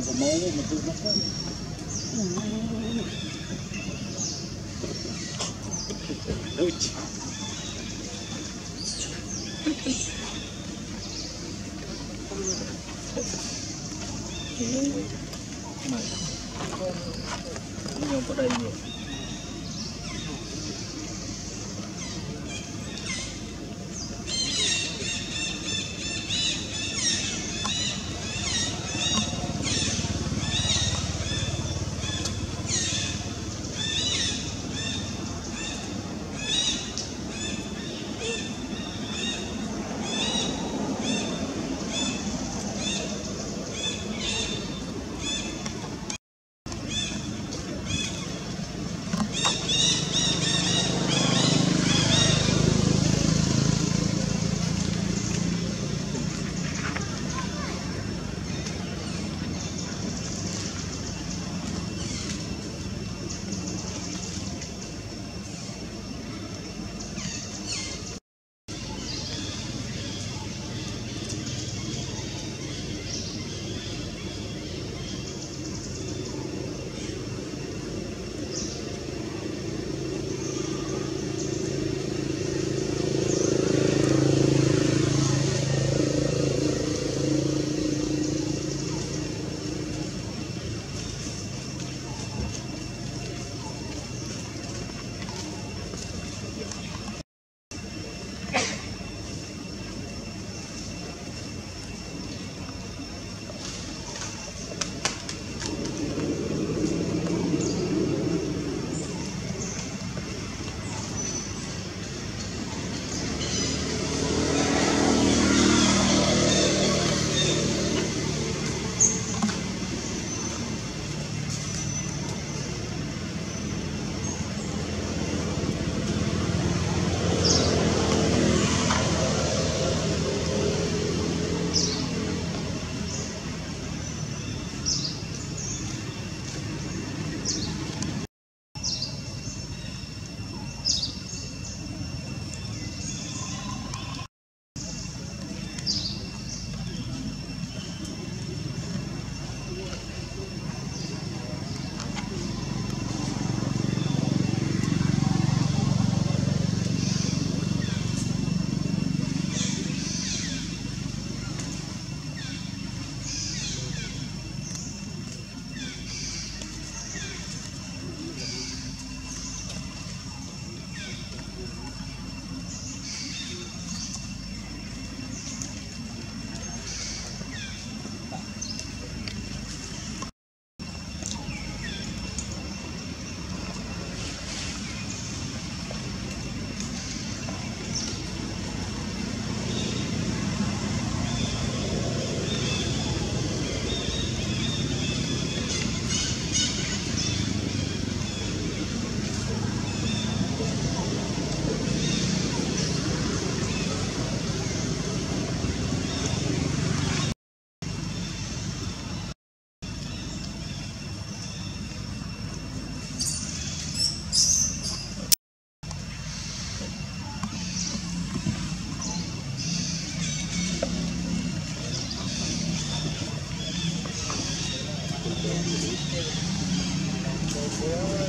Mau betul makan. Ouch. Ini Thank